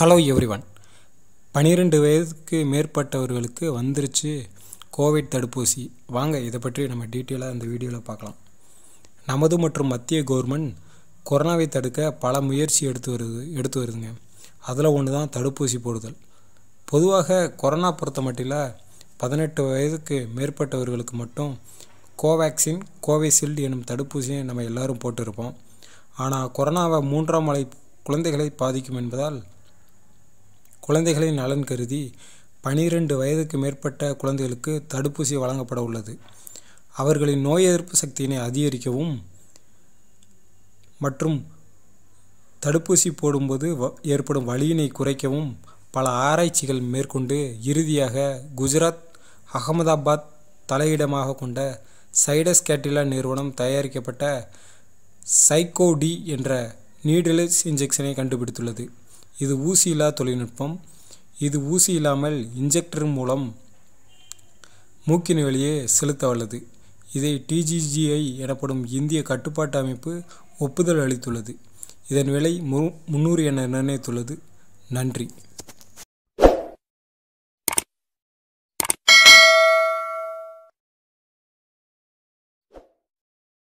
Hello everyone பன்னிரெண்டு வயதுக்கு மேற்பட்டவர்களுக்கு வந்துருச்சு கோவிட் தடுப்பூசி. வாங்க இதை பற்றி நம்ம டீட்டெயிலாக இந்த வீடியோவில் பார்க்கலாம். நமது மற்றும் மத்திய கவர்மெண்ட் கொரோனாவை தடுக்க பல முயற்சி எடுத்து வருது எடுத்து வருதுங்க. அதில் ஒன்று தான் தடுப்பூசி போடுதல். பொதுவாக கொரோனா பொறுத்த மட்டில் பதினெட்டு வயதுக்கு மேற்பட்டவர்களுக்கு மட்டும் கோவேக்சின் கோவிஷீல்டு எனும் தடுப்பூசியை நம்ம எல்லாரும் போட்டிருப்போம். ஆனால் கொரோனாவை மூன்றாம் அலை குழந்தைகளை பாதிக்கும் என்பதால் குழந்தைகளின் நலன் கருதி பனிரெண்டு வயதுக்கு மேற்பட்ட குழந்தைகளுக்கு தடுப்பூசி வழங்கப்பட உள்ளது. அவர்களின் நோய் எதிர்ப்பு சக்தியினை அதிகரிக்கவும் மற்றும் தடுப்பூசி போடும்போது வ- ஏற்படும் வலியினை குறைக்கவும் பல ஆராய்ச்சிகள் மேற்கொண்டு இறுதியாக குஜராத் அகமதாபாத் தலையிடமாக கொண்ட சைடஸ் கேட்டிலா நிறுவனம் தயாரிக்கப்பட்ட சைக்கோடி என்ற நீடிலஸ் இன்ஜெக்ஷனை கண்டுபிடித்துள்ளது. இது ஊசி இல்லா தொழில்நுட்பம். இது ஊசி இல்லாமல் இன்ஜெக்டர் மூலம் மூக்கின் வழியே செலுத்த வல்லது. இதை டிஜிஜிஐ எனப்படும் இந்திய கட்டுப்பாட்டு அமைப்பு ஒப்புதல் அளித்துள்ளது. இதன் விலை மு முந்நூறு என நிர்ணயித்துள்ளது. நன்றி.